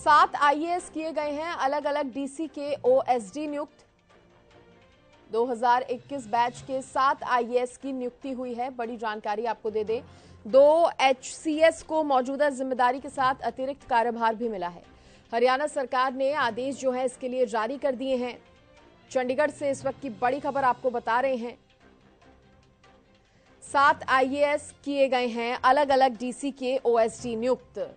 सात आईएएस किए गए हैं। अलग अलग डीसी के ओएसडी नियुक्त। 2021 बैच के सात आईएएस की नियुक्ति हुई है। बड़ी जानकारी आपको दे दें। दो एचसीएस को मौजूदा ज़िम्मेदारी के साथ अतिरिक्त कार्यभार भी मिला है। हरियाणा सरकार ने आदेश जो है इसके लिए जारी कर दिए हैं। चंडीगढ़ से इस वक्त की बड़ी खबर आपको बता रहे हैं। सात आईएएस किए गए हैं। अलग अलग डीसी के ओएसडी नियुक्त।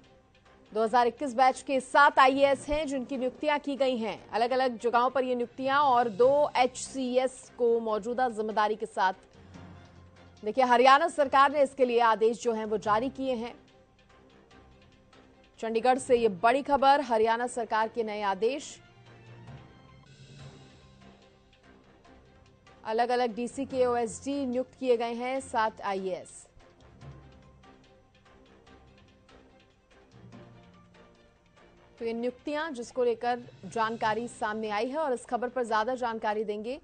2021 बैच के सात आईएएस हैं, जिनकी नियुक्तियाँ की गई हैं। अलग अलग जगहों पर ये नियुक्तियाँ और दो एचसीएस को मौजूदा ज़िम्मेदारी के साथ। देखिए, हरियाणा सरकार ने इसके लिए आदेश जो हैं, वो जारी किए हैं। चंडीगढ़ से ये बड़ी खबर, हरियाणा सरकार के नए आदेश। अलग अलग डीसी के ओएसडी नियुक्त किए गए हैं सात आईएएस तो ये नियुक्तियाँ जिसको लेकर जानकारी सामने आई है और इस खबर पर ज़्यादा जानकारी देंगे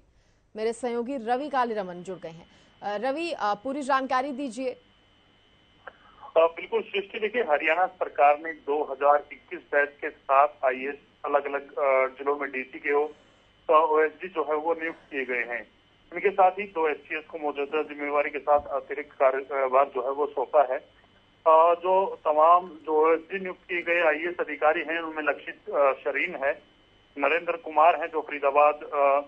मेरे सहयोगी रवि कालीरमन जुड़ गए हैं। रवि पूरी जानकारी दीजिए। बिल्कुल, सृष्टि देखिए, हरियाणा सरकार ने 2021 बैच के सात आईएएस अलग अलग जिलों में डीसी के हो तो ओएसडी जो है वो नियुक्त किए गए हैं। इनके साथ ही दो एससीएस को मौजूदा जिम्मेवारी के साथ अतिरिक्त कार्यभार जो है वो सौंपा है। जो तमाम जो नियुक्त किए गए आईएएस अधिकारी हैं, उनमें लक्षित शरीन है। नरेंद्र कुमार हैं, जो फरीदाबाद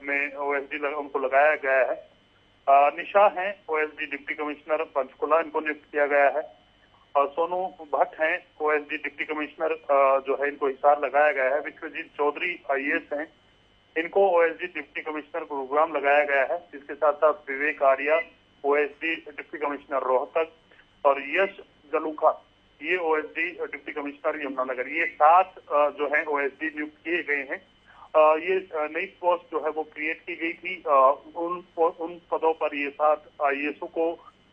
में ओएसडी उनको लगाया गया है। निशा हैं ओएसडी डिप्टी कमिश्नर पंचकुला, इनको नियुक्त किया गया है। और सोनू भट्ट हैं ओएसडी डिप्टी कमिश्नर जो है, इनको हिसार लगाया गया है। विश्वजीत चौधरी, आईएएस हैं, इनको ओएसडी डिप्टी कमिश्नर गुरुग्राम लगाया गया है। इसके साथ साथ Vivek Arya OSD deputy commissioner Rohtak और यश जलूखा ये ओएसडी डिप्टी कमिश्नर यमुनानगर ये सात जो है ओएसडी नियुक्त किए गए हैं। ये नई पोस्ट जो है वो क्रिएट की गई थी। उन उन पदों पर ये सात आईएएसओ को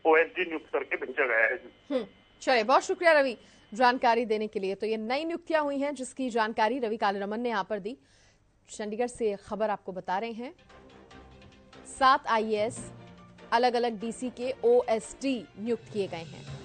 ओएसडी नियुक्त करके भेजा गया है। हम्म, चलिए बहुत शुक्रिया रवि जानकारी देने के लिए। तो ये नई नियुक्तियाँ हुई हैं जिसकी जानकारी रवि कालीरमन ने यहाँ पर दी। चंडीगढ़ से खबर आपको बता रहे हैं। सात आईएएस अलग अलग डीसी के ओएसडी नियुक्त किए गए हैं।